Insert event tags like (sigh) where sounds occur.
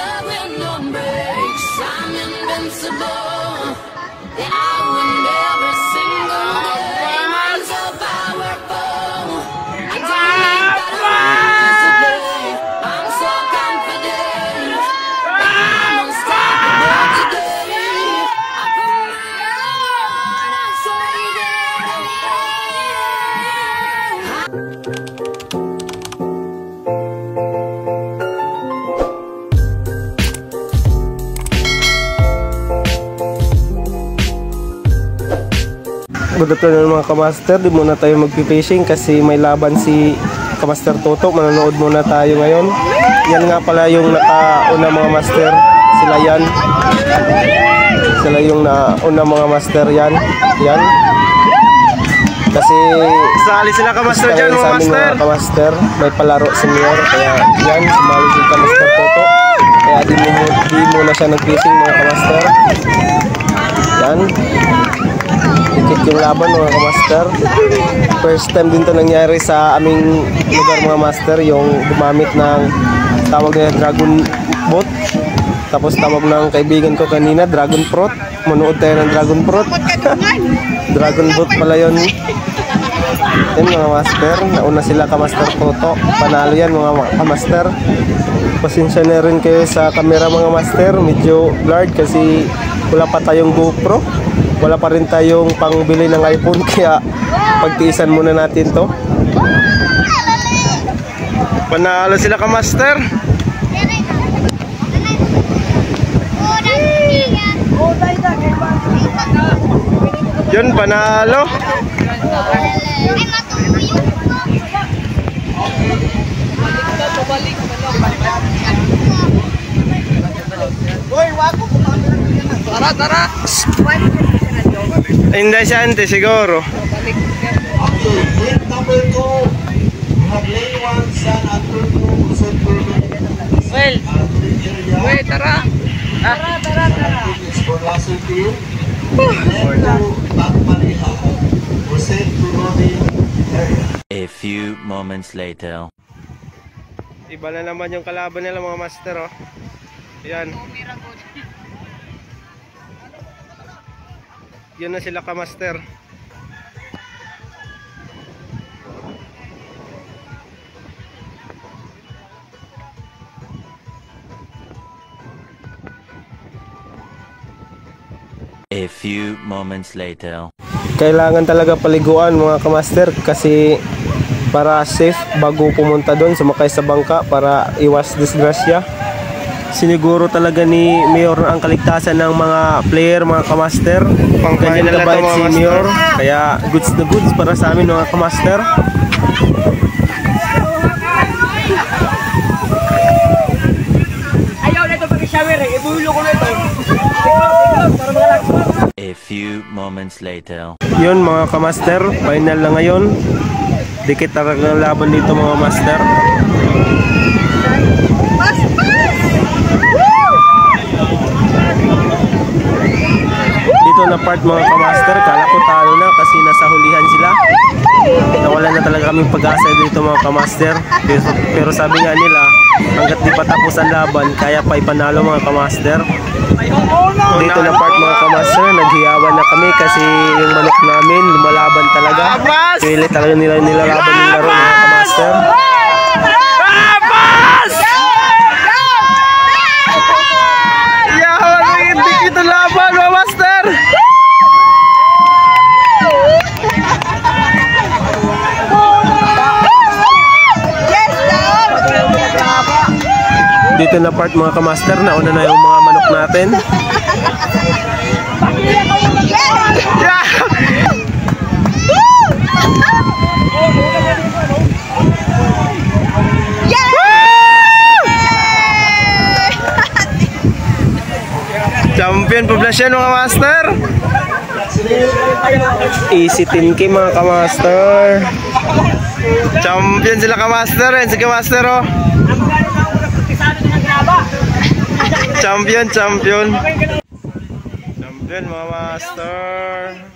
the window breaks, I'm invincible. Yeah. Good afternoon mga kamaster, di muna tayo magpipishing kasi may laban si Kamaster Toto. Manonood muna tayo ngayon. Yan nga pala yung nakauna mga master. Sila yan. Sila yung nauna mga master yan. Yan. Kasi Sali sila ka master Gusto dyan mga master. mga kamaster, may palaro senior, kaya yan, sumali si kamaster Toto. Kaya di, mo, di muna siya nag-fishing mga kamaster. Yan. Dikit yung laban mga kamaster. First time din to nangyari sa aming lugar mga master, yung gumamit ng tawag na dragon boat. Tapos tawag ng kaibigan ko kanina, Dragon Fruit. Manood tayo ng Dragon Fruit. Dragon Boat pala yun. Yan mga master, nauna sila ka master Toto. Panalo yan mga kamaster. Pasensya na rin kayo sa camera mga master, medyo blurred kasi wala pa tayong GoPro. Wala pa rin tayong pangbili ng iPhone (laughs) kaya pagtiisan muna natin to. Panalo sila ka master. Yun, panalo. Tara, tara. Hindi siya ante siguro. Well, well, tara. Tara, tara, tara. A few moments later. Iba na naman yung kalaban nila mga master oh. Yan. Yun na sila ka master. A few moments later. Kailangan talaga paliguan mga kamaster kasi para safe bago pumunta doon sumakay sa bangka para iwas disgrasya. Siniguro talaga ni Mayor ang kaligtasan ng mga player, mga kamaster. Pangkain Ganyan to, kabait si. Mayor. Kaya goods na goods para sa amin mga kamaster. Ayaw na ito pag-shower eh. Ibulo ko na ito. Para few moments later. Yun mga kamaster, final na ngayon. Dikit talaga ang laban dito mga master. Dito na part mga kamaster, kala ko talo na kasi nasa hulihan sila. Nawalan na talaga kaming pag-asa dito mga kamaster. Pero, pero sabi nga nila, hanggat di pa tapos ang laban, kaya pa ipanalo mga kamaster. Dito na part mga kamaster, naghiyawan na kami kasi yung manok namin lumalaban talaga. Pili talaga nila nilalaban yung laro mga kamaster. Yawan, hindi kita laban mga master. Dito na part mga kamaster, nauna na yung mga manok natin. Champion poblasyon mga master. Easy 10k mga kamaster. Champion sila ka master. Yan si ka master oh. Champion, champion. Champion mga master.